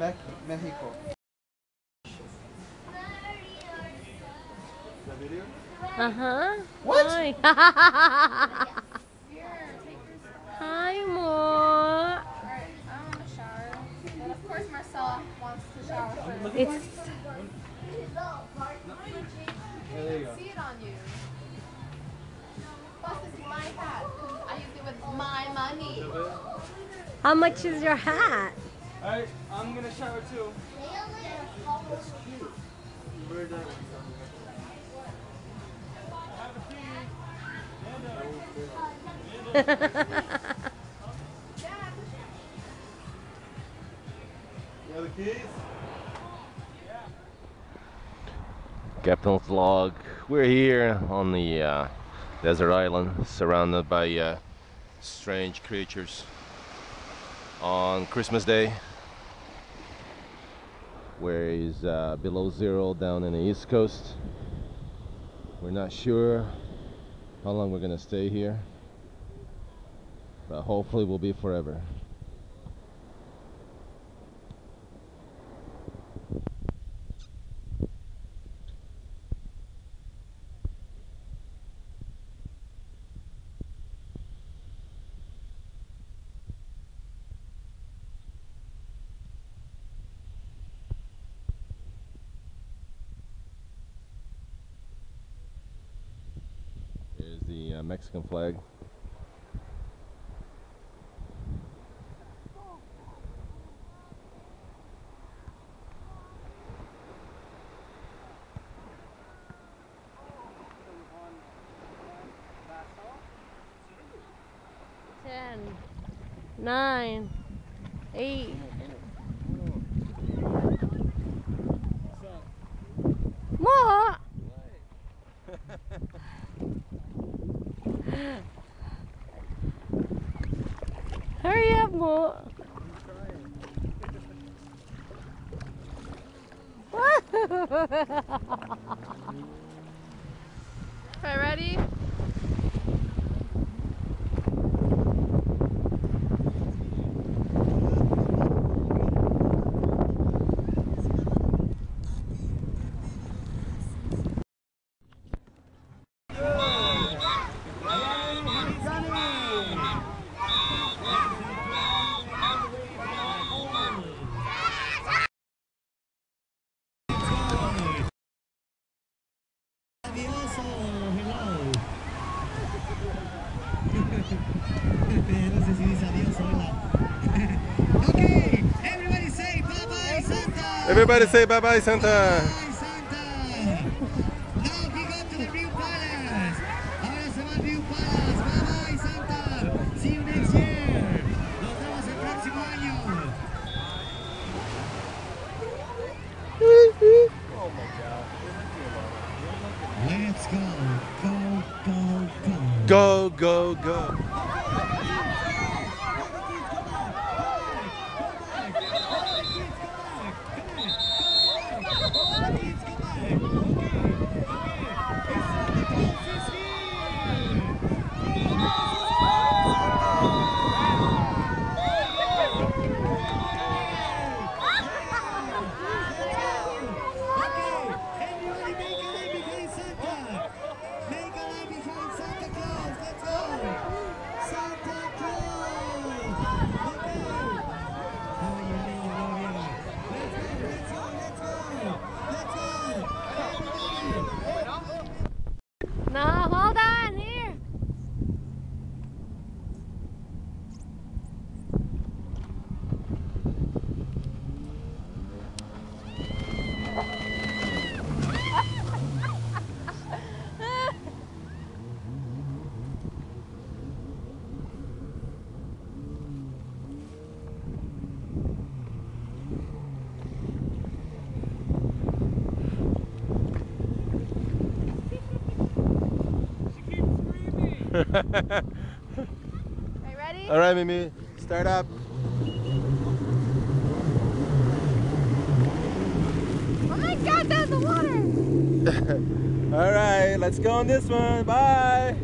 Mexico. The video? Uh huh. What? Hi. Hi, Mo. Alright, I want to shower. But of course Marcella wants to shower first. It's There you go. See it on you. Plus, this is my hat. I used it with my money. how much is your hat? Alright, I'm gonna shower too. Where the You have the keys? Captain's log. We're here on the uh, desert island, surrounded by uh, strange creatures. On Christmas Day, where is uh, below zero down in the east coast. We're not sure how long we're gonna stay here, but hopefully we'll be forever. Here's uh, Mexican flag. Ten, nine, eight. Mo. Hurry up, Mo. Okay, ready? Everybody say bye bye, Santa. Bye Santa. Now we go to the New Palace. Ahora se va New Palace. Bye bye Santa. See you next year. Nos vemos el próximo año. Let's go, go, go, go. Go, go, go. Everybody make a line behind Santa. Make a line behind Santa Claus. Let's go. Santa Claus. Okay. Oh, you know, Gloria. Let's go, let's go, let's go. Let's go. Everybody. No, hold on here. Okay, ready? All right, Mimi, start up. Oh my god, that's the water! All right, let's go on this one. Bye.